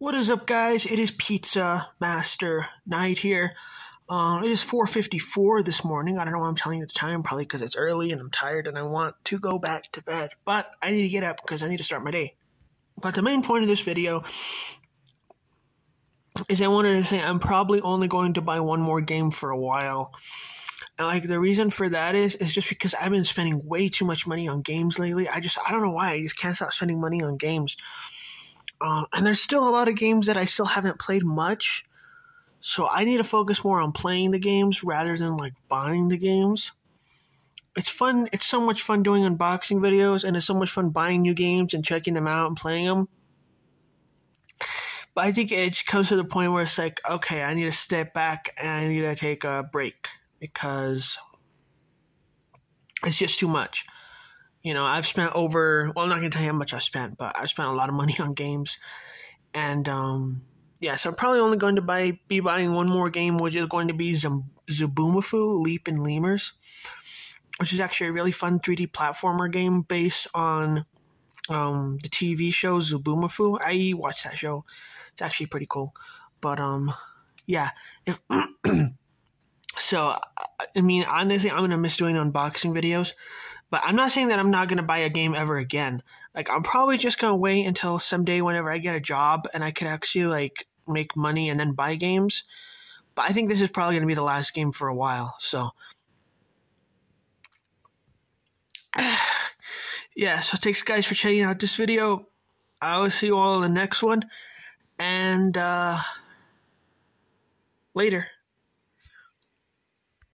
What is up, guys? It is Pizza Master Knight here. Uh, it is 4:54 this morning. I don't know why I'm telling you the time. Probably because it's early and I'm tired and I want to go back to bed. But I need to get up because I need to start my day. But the main point of this video is I wanted to say I'm probably only going to buy one more game for a while. And like the reason for that is is just because I've been spending way too much money on games lately. I just I don't know why. I just can't stop spending money on games. Um, and there's still a lot of games that I still haven't played much. So I need to focus more on playing the games rather than like buying the games. It's fun. It's so much fun doing unboxing videos, and it's so much fun buying new games and checking them out and playing them. But I think it comes to the point where it's like, okay, I need to step back and I need to take a break because it's just too much. You know, I've spent over, well, I'm not going to tell you how much I've spent, but I've spent a lot of money on games. And, um, yeah, so I'm probably only going to buy be buying one more game, which is going to be Zoboomafoo Leapin' Lemurs, which is actually a really fun 3D platformer game based on um, the TV show Zoboomafoo. I watched that show; it's actually pretty cool. But um, yeah, if so, I mean, honestly, I'm gonna miss doing unboxing videos but I'm not saying that I'm not going to buy a game ever again. Like I'm probably just going to wait until someday whenever I get a job and I could actually like make money and then buy games. But I think this is probably going to be the last game for a while. So yeah, so thanks guys for checking out this video. I will see you all in the next one and uh later.